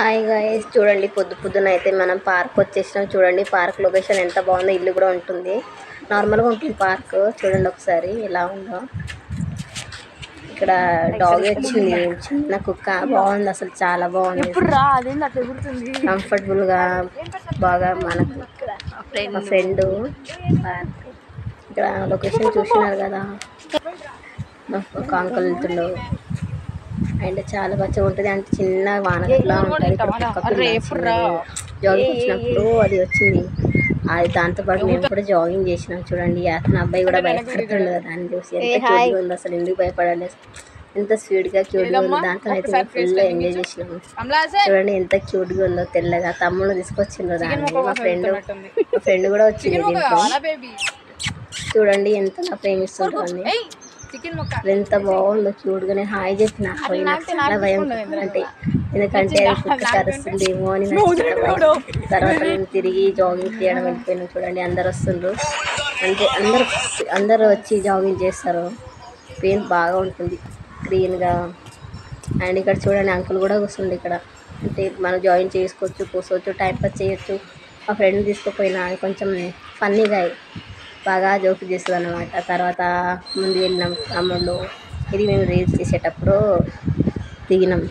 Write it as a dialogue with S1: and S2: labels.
S1: Hi guys చూడండి పొద్దు పొద్దున అయితే మనం పార్క్ వచ్చేసినాం. చూడండి పార్క్ లొకేషన్ ఎంత బాగుందో ఇల్లు కూడా ఉంటుంది. నార్మల్గా ఉంటుంది పార్క్. చూడండి ఒకసారి ఎలా ఉందో. ఇక్కడ డాగ్ వచ్చింది. చిన్న కుక్క. బాగుంది అసలు చాలా బాగుంది. కంఫర్టబుల్గా బాగా మనకు. మా ఫ్రెండ్. ఇక్కడ లొకేషన్ చూసినారు కదా. మా ఒక అంకుల్ వెళ్తుండు. అండ్ చాలా మంచిగా ఉంటుంది. అంటే చిన్న వానలా ఉంటుంది. జాగింగ్ వచ్చినప్పుడు అది వచ్చింది. అది దాంతో పాటు మేము కూడా జాగింగ్ చేసినాం. చూడండి అతను అబ్బాయి కూడా భయపడుతుండు కదా దాన్ని చూసి. ఎంత క్యూట్గా ఉంది అసలు ఎందుకు భయపడాలి? ఎంత స్వీట్గా క్యూట్గా ఉంది దాంతో అయితే మేము ఫుల్ ఎంజాయ్ చేసినాము. చూడండి ఎంత క్యూట్గా ఉందో తెల్లగా. తమ్ముడు తీసుకొచ్చిండ్రు దాన్ని. మా ఫ్రెండ్ మా ఫ్రెండ్ కూడా వచ్చింది చూడండి ఎంత ప్రేమిస్తుంటుంది ఎంత బాగుందో నేను హాయ్ చెప్పిన. నాకు చాలా భయం అంటే ఎందుకంటే అది కుక్క కరుస్తుందేమో అని. తర్వాత మేము తిరిగి జాగింగ్ చేయడం వెళ్ళిపోయినాం చూడండి అందరు వస్తుండ్రు. అంటే అందరు అందరు వచ్చి జాగింగ్ చేస్తారు. పెయిన్ బాగా ఉంటుంది గ్రీన్గా అండ్ ఇక్కడ చూడండి అంకుల్ కూడా కూర్చుండి ఇక్కడ. అంటే మనం జాయిన్ చేసుకోవచ్చు కూర్చోవచ్చు టైం పాస్ చేయొచ్చు. మా ఫ్రెండ్ తీసుకుపోయినా కొంచెం ఫన్నీగా బాగా జోక్ చేస్తుంది అనమాట తర్వాత ముందు వెళ్ళినాం తమ్ముళ్ళు ఇది మేము రీల్స్ చేసేటప్పుడు దిగినాం.